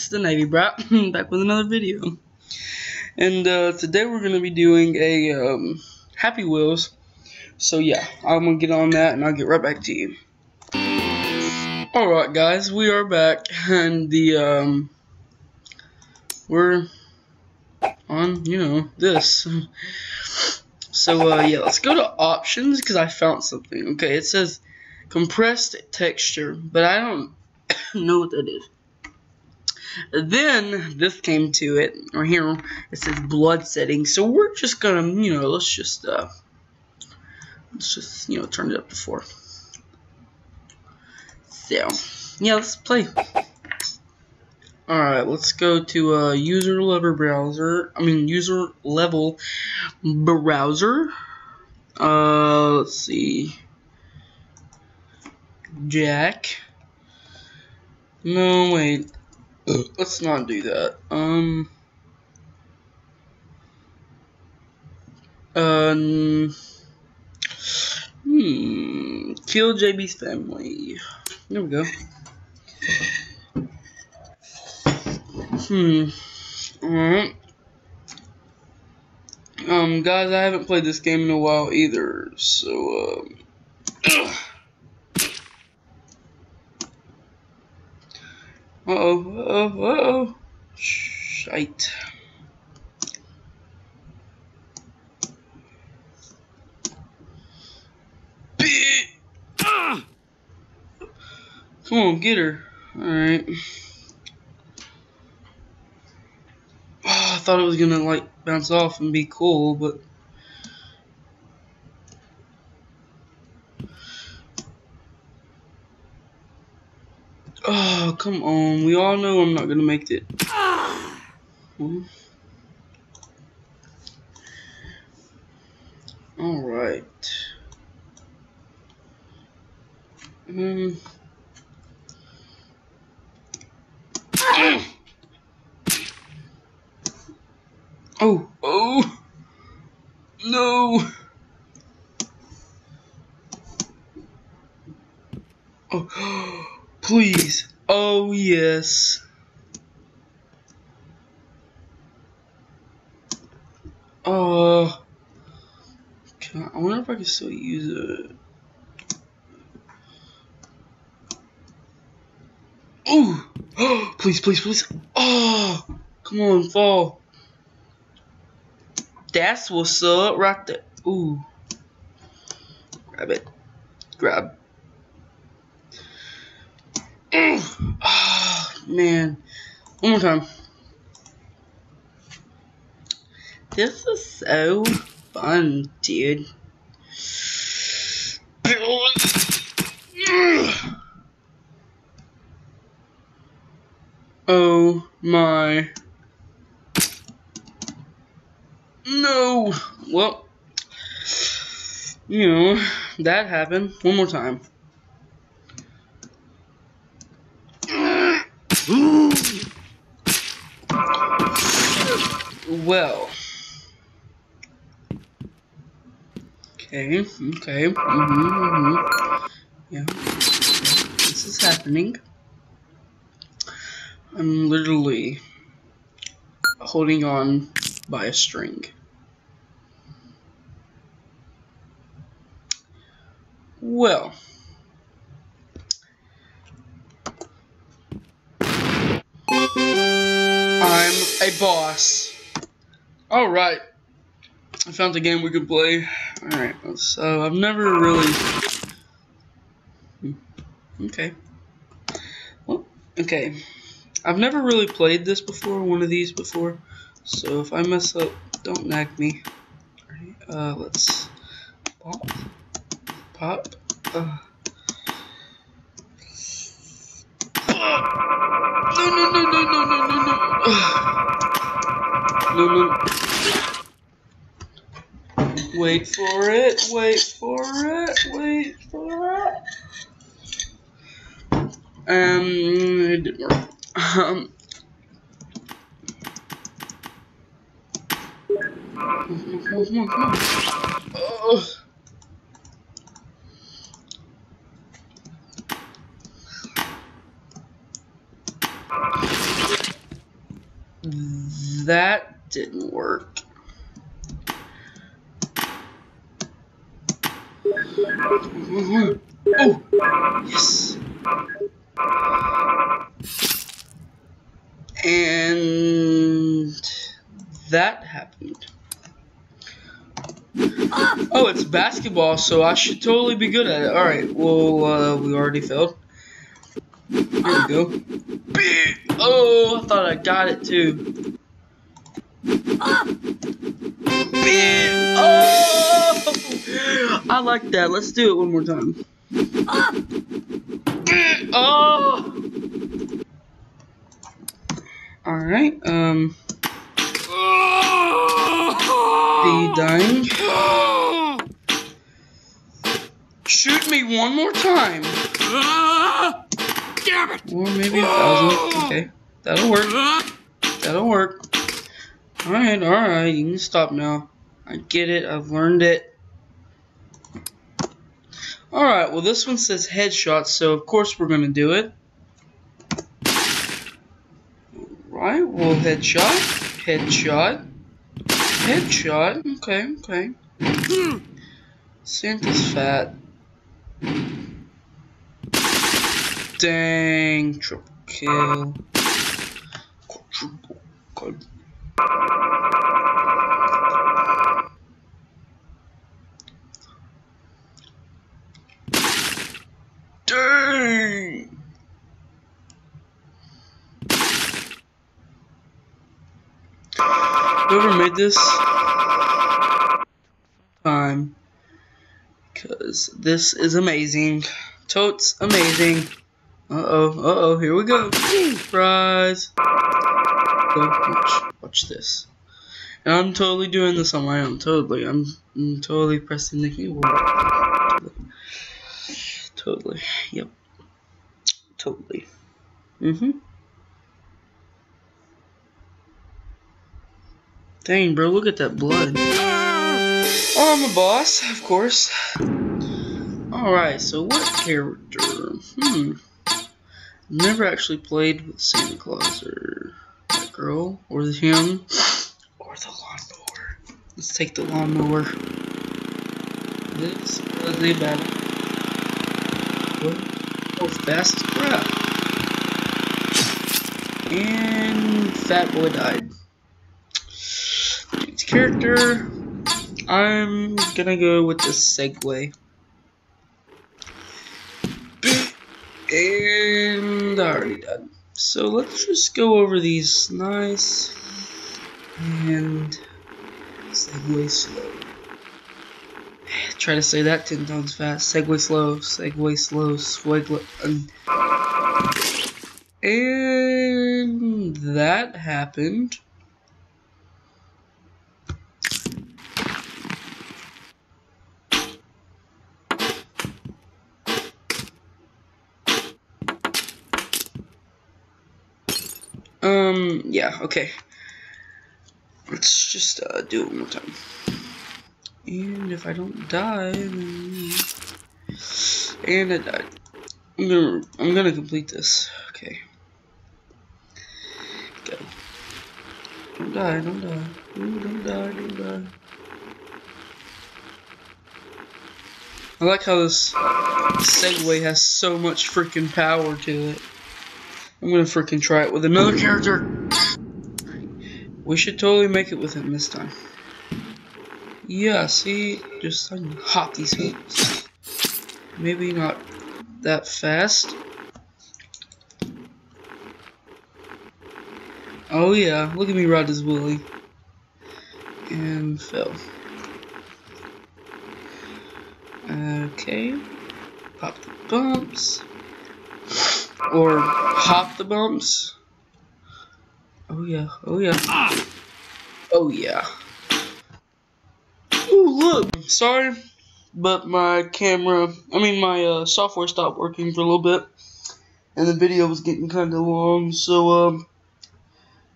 it's the Navy Brat, back with another video. And uh, today we're going to be doing a um, Happy Wheels. So yeah, I'm going to get on that and I'll get right back to you. Alright guys, we are back and the, um, we're on, you know, this. So uh, yeah, let's go to options because I found something. Okay, it says compressed texture, but I don't know what that is. Then this came to it, right here it says blood setting. So we're just gonna, you know, let's just uh, let's just you know turn it up to four. So yeah, let's play. Alright, let's go to uh, user level browser. I mean user level browser. Uh, let's see. Jack. No, wait. Let's not do that. Um. Um. Hmm. Kill JB's family. There we go. Hmm. Alright. Um, guys, I haven't played this game in a while either, so, um. Uh oh, uh oh, uh oh. Shite. Come on, get her. Alright. Oh, I thought it was gonna, like, bounce off and be cool, but. Oh, come on. We all know I'm not going to make it. Alright. Um. Oh, oh. No. Oh. Please. Oh. Uh, can I, I wonder if I can still use it. Oh, please, please, please. Oh, come on, fall. That's what's up right there. Ooh. Grab it. Grab. Oh, man. One more time. This is so fun, dude. Oh my. No. Well, you know, that happened. One more time. Well. Okay, okay. Mm -hmm, mm -hmm. Yeah, this is happening. I'm literally holding on by a string. Well. A boss. Alright. I found a game we could play. Alright, so I've never really... Hmm, okay. Well, okay. I've never really played this before, one of these before. So if I mess up, don't nag me. Alright, uh, let's pop. Pop. Uh. Wait for it, wait for it, wait for it. Um, it didn't work. Um. Oh. That didn't work. Oh, yes. And that happened. Oh, it's basketball, so I should totally be good at it. Alright, well, uh, we already failed. Here we go. Oh, I thought I got it too. Oh! I like that. Let's do it one more time. Oh! Alright, um. Be dying. Shoot me one more time. Damn it! Or maybe a thousand. Okay. That'll work. That'll work. Alright, alright. You can stop now. I get it. I've learned it. Alright, well this one says headshot, so of course we're gonna do it. Alright, well headshot. Headshot. Headshot. Okay, okay. Santa's fat. Dang, triple kill. Quadruple kill. Whoever made this time because this is amazing. Totes amazing. Uh oh, uh oh, here we go. Surprise. Go, watch, watch this. And I'm totally doing this on my own. Totally. I'm, I'm totally pressing the keyboard. Totally. totally. Yep. Totally. Mm-hmm. Dang, bro, look at that blood. Oh, I'm a boss, of course. Alright, so what character? Hmm. Never actually played with Santa Claus or girl or the him or the lawnmower. Let's take the lawnmower. This was a battle. Oh, fast as crap. And Fat Boy died. Dude's character. I'm gonna go with the Segway. And already done. So let's just go over these nice and Segway slow. Try to say that ten times fast. Segway slow, Segway slow, Swagway. Um. And that happened. Um, yeah, okay. Let's just uh, do it one more time. And if I don't die, then... And I died. I'm gonna, I'm gonna complete this. Okay. Go. Don't die, don't die. Ooh, don't die, don't die. I like how this Segway has so much freaking power to it. I'm gonna freaking try it with another character. We should totally make it with him this time. Yeah, see, just hop these hoops. Maybe not that fast. Oh yeah, look at me ride this Willy. And fell. Okay. Pop the bumps. Or hop the bumps. Oh yeah, oh yeah. Oh yeah. Ooh, look. Sorry, but my camera, I mean my uh, software stopped working for a little bit. And the video was getting kind of long, so um,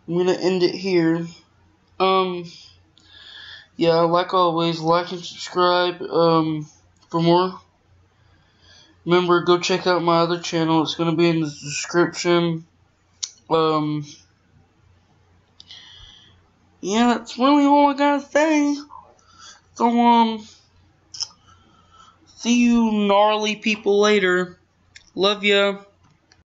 I'm to end it here. Um, yeah, like always, like and subscribe um, for more. Remember, go check out my other channel. It's going to be in the description. Um, yeah, that's really all I gotta say. So, um, see you gnarly people later. Love ya.